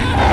Yeah.